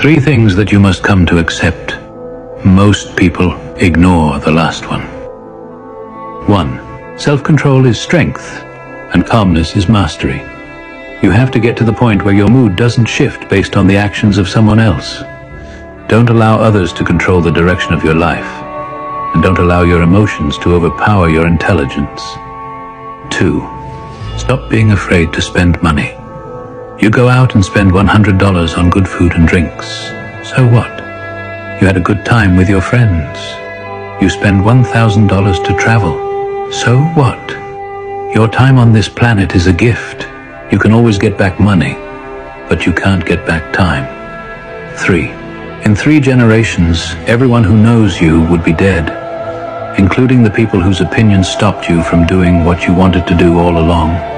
Three things that you must come to accept. Most people ignore the last one. 1. Self-control is strength, and calmness is mastery. You have to get to the point where your mood doesn't shift based on the actions of someone else. Don't allow others to control the direction of your life, and don't allow your emotions to overpower your intelligence. 2. Stop being afraid to spend money. You go out and spend $100 on good food and drinks. So what? You had a good time with your friends. You spend $1,000 to travel. So what? Your time on this planet is a gift. You can always get back money, but you can't get back time. 3. In three generations, everyone who knows you would be dead, including the people whose opinions stopped you from doing what you wanted to do all along.